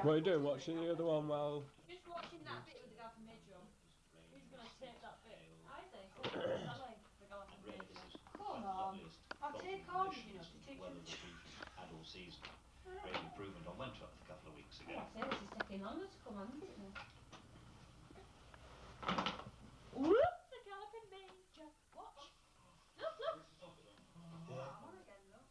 What are you doing? Watching the other one while. Just watching that bit with the guy from Midrum. Who's going to take that bit? I think. The guy from Midrum. Come on. I'll take on, you know, to take Weather that we've had all season. Great improvement on Wentworth a couple of weeks ago. I say this is taking longer to come on, isn't it? Whoop! The galloping major. Watch. Look, look. On again, look.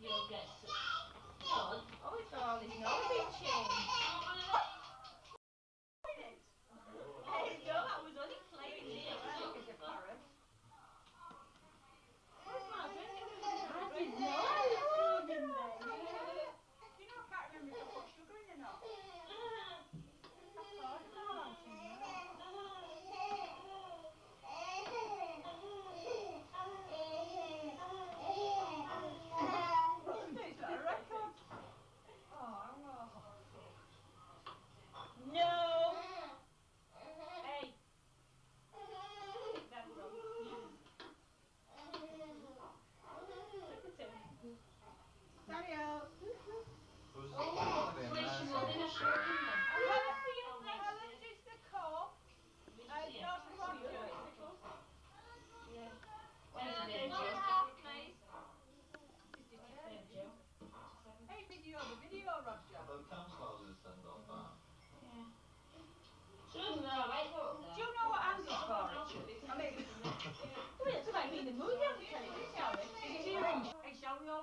You'll get some. God. Oh, it's all his nose been changed. Hey, no, I was only playing here. Look at the parrot. Where's my drink? I didn't know. I was in there. You know, I can't remember if I put sugar in or not. That's all. It's all on to me. Is that a record? Oh, no. No. Hey. That's wrong. Look at him. Daniel. Inflation was in a short Well, this is the core. Uh, yours is one, Hey, video, the video, Roger. Although council houses send off that. Do you know what Andy's for, Richard? I mean, It's like being the movie on the television, shall we? it's huge. Hey,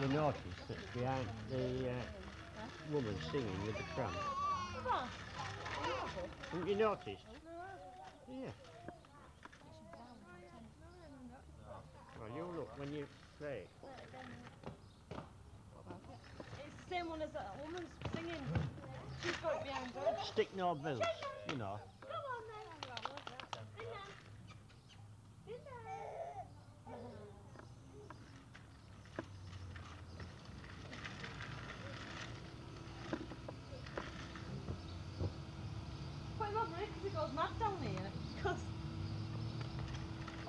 You notice that behind the uh, woman singing with the tramp. Haven't you noticed? Yeah. Well, you look when you play. It's the same one as that woman's singing. She's got behind her. Stick no bills, you know.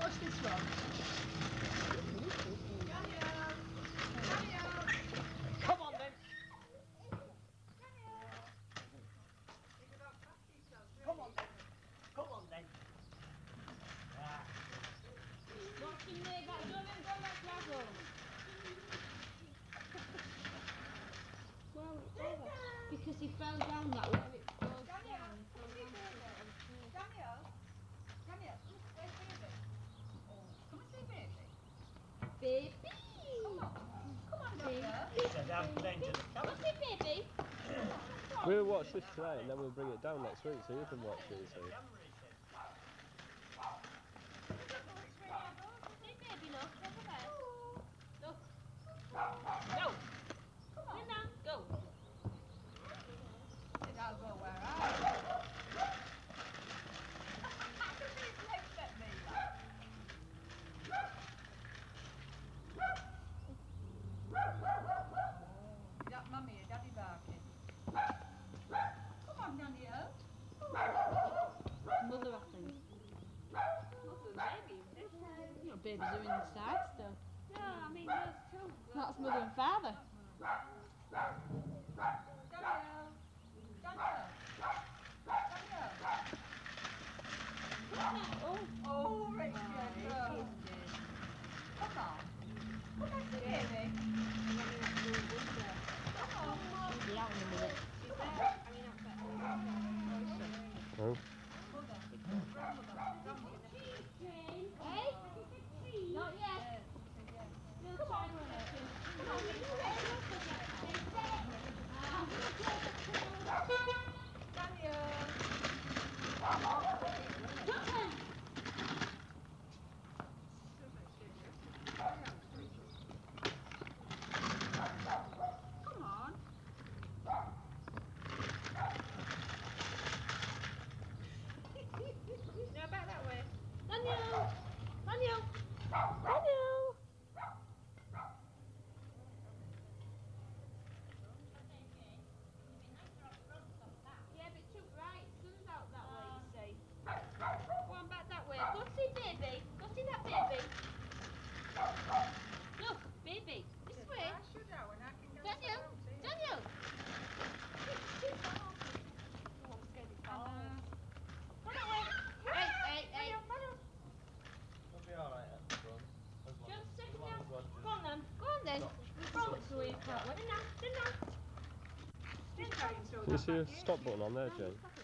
Watch this one. Come on then. Come on then. Come on then. Watching me, but don't let go like that. Well, it's over. Because he fell down that way. It goes Daniel, down. come see baby. Daniel, Daniel, where's baby? Oh, come and see baby. Baby. Come on, come on, doctor. What's it, baby? We'll watch this tonight and then we'll bring it down next week so you can watch it. So. Look. Look at that. Look. Go. Come on. Now, go. Said I'll go where I go. His legs at me, like. Is that mummy or daddy barking? Come on, Daniel. Mother, I think. Your babies are inside still. No, I mean those two. That's mother and father. Daniel. Daniel. Daniel. Oh, Oh, Richard. Oh. Come on. Come on, see baby. Come on. she'll be out in a minute. Oh. Hey? Not yet. Come on. Daniel. Daniel! Daniel! Yeah, but too bright. Sun's out that way, you see. Go on back that way. Go see baby. Go see that baby. Look, baby. This way. I should have when I can go Daniel! around here. Daniel! Go that way. Hey, hey, hey. It'll be alright at the front. As long Just as, stick as it long down. as Roger's Go on then. Go on then. Roll it so you can't win. In now. In now. Just trying to throw You that see a stop button on there, Jane?